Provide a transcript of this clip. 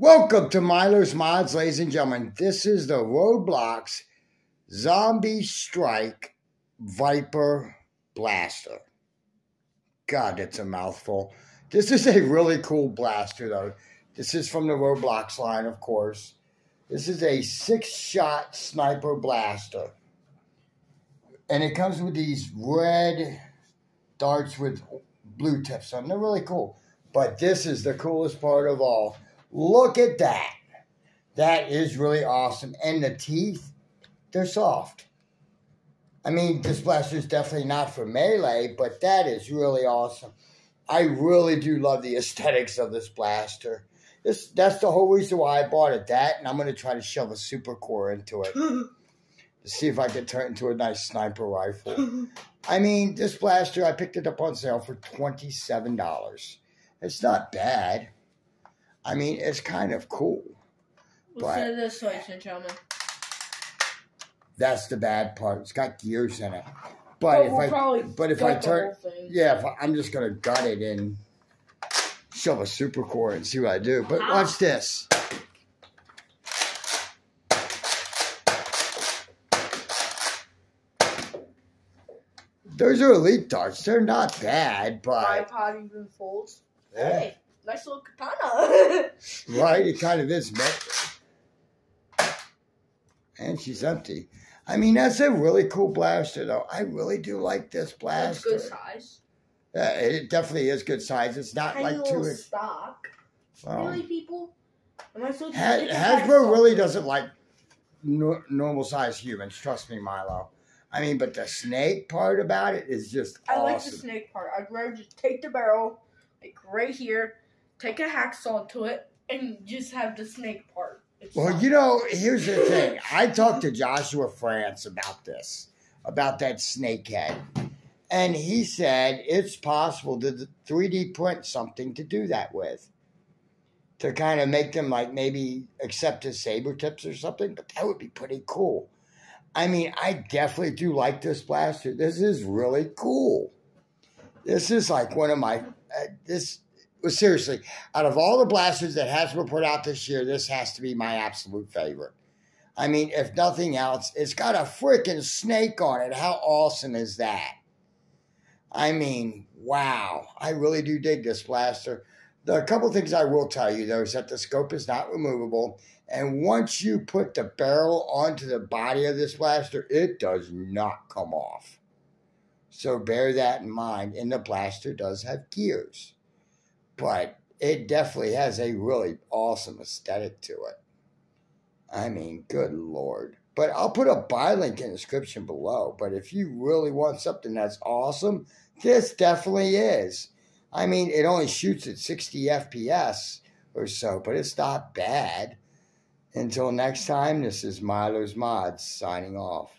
Welcome to Milo's Mods, ladies and gentlemen. This is the Roblox Zombie Strike Viper Blaster. God, that's a mouthful. This is a really cool blaster, though. This is from the Roblox line, of course. This is a six-shot sniper blaster. And it comes with these red darts with blue tips on. They're really cool. But this is the coolest part of all Look at that. That is really awesome. And the teeth, they're soft. I mean, this blaster is definitely not for melee, but that is really awesome. I really do love the aesthetics of this blaster. This That's the whole reason why I bought it. That, and I'm going to try to shove a super core into it to see if I can turn it into a nice sniper rifle. I mean, this blaster, I picked it up on sale for $27. It's not bad. I mean, it's kind of cool. We'll say this, ladies and gentlemen. That's the bad part. It's got gears in it. But, if I but if I turn yeah, if I, am just gonna gut it and shove a super core and see what I do. But ah. watch this. Those are elite darts. They're not bad, but tripod even folds. Yeah. Hey little katana. right, it kind of is. but. And she's empty. I mean, that's a really cool blaster, though. I really do like this blaster. It's good size. Yeah, it definitely is good size. It's not Tiny like too stock. Well, really, people? Am I so Hasbro really doesn't like no, normal size humans. Trust me, Milo. I mean, but the snake part about it is just. I awesome. like the snake part. I'd rather just take the barrel, like right here, take a hacksaw to it, and just have the snake part. It's well, you know, here's the thing. I talked to Joshua France about this, about that snake head. And he said it's possible to 3D print something to do that with. To kind of make them like maybe accept his saber tips or something, but that would be pretty cool. I mean, I definitely do like this blaster. This is really cool. This is like one of my uh, this seriously, out of all the blasters that Hasbro put out this year, this has to be my absolute favorite. I mean, if nothing else, it's got a freaking snake on it. How awesome is that? I mean, wow. I really do dig this blaster. The couple things I will tell you, though, is that the scope is not removable. And once you put the barrel onto the body of this blaster, it does not come off. So bear that in mind. And the blaster does have gears but it definitely has a really awesome aesthetic to it. I mean, good lord. But I'll put a buy link in the description below. But if you really want something that's awesome, this definitely is. I mean, it only shoots at 60 FPS or so, but it's not bad. Until next time, this is Milo's Mods signing off.